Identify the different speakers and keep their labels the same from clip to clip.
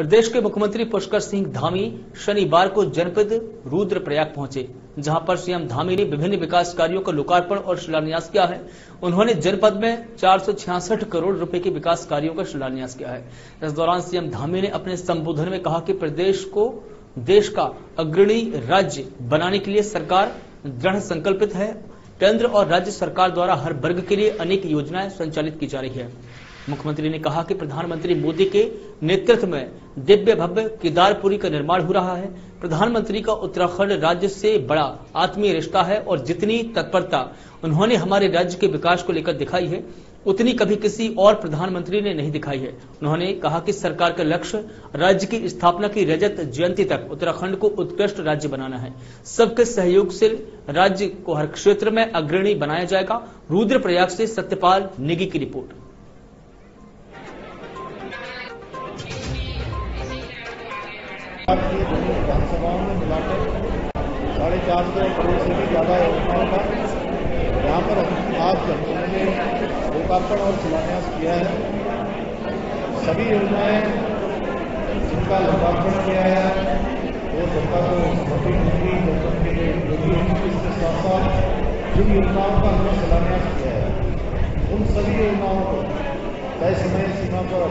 Speaker 1: प्रदेश के मुख्यमंत्री पुष्कर सिंह धामी शनिवार को जनपद रुद्रप्रयाग पहुँचे, जहाँ पर सीएम धामी ने विभिन्न विकास कार्यों का लोकार्पण और शिलान्यास किया है। उन्होंने जनपद में चार सौ छियासठ करोड़ रुपए के विकास कार्यों का शिलान्यास किया है। इस दौरान सीएम धामी ने अपने संबोधन में कहा कि प्रदेश को देश का अग्रणी राज्य बनाने के लिए सरकार दृढ़ संकल्पित है। केंद्र और राज्य सरकार द्वारा हर वर्ग के लिए अनेक योजनाएँ संचालित की जा रही है। मुख्यमंत्री ने कहा कि प्रधानमंत्री मोदी के नेतृत्व में दिव्य भव्य केदारपुरी का निर्माण हो रहा है। प्रधानमंत्री का उत्तराखंड राज्य से बड़ा आत्मीय रिश्ता है और जितनी तत्परता उन्होंने हमारे राज्य के विकास को लेकर दिखाई है, उतनी कभी किसी और प्रधानमंत्री ने नहीं दिखाई है। उन्होंने कहा कि सरकार का लक्ष्य राज्य की स्थापना की रजत जयंती तक उत्तराखंड को उत्कृष्ट राज्य बनाना है। सबके सहयोग से राज्य को हर क्षेत्र में अग्रणी बनाया जाएगा। रुद्रप्रयाग से सत्यपाल निगी की रिपोर्ट।
Speaker 2: विधानसभाओं में मिलाकर साढ़े चार सौ करोड़ से भी ज़्यादा योजनाओं का यहाँ पर आज हमने लोकार्पण और शिलान्यास किया है सभी योजनाएँ जिनका लोकार्पण किया है वो जनता को समर्पित होंगी जनता के लिए उपयोगी होंगी इसके साथ साथ जिन योजनाओं का हमने शिलान्यास किया है उन सभी योजनाओं को तय समय सीमा पर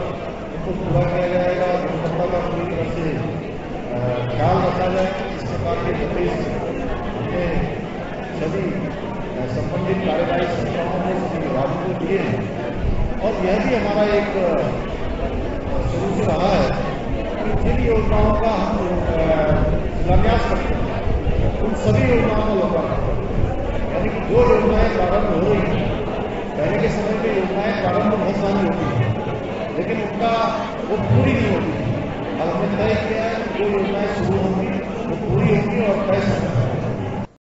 Speaker 2: उनको पूरा किया जाएगा जनता का पूरी तरह से ख्याल रखा जाए इस सभी संबंधित कार्यदायी संस्थाओं ने सभी को दिए हैं और यह भी हमारा एक शुरू से रहा है कि जिन योजनाओं का हम शिलान्यास करते हैं उन सभी योजनाओं का लोकार्पण यानी कि जो योजनाएँ प्रारंभ हो रही हैं पहले के समय में योजनाएँ प्रारंभ बहुत सारी होती हैं लेकिन उनका वो पूरी नहीं होती। अब हमने तय किया है जो योजनाएँ शुरू होंगी वो पूरी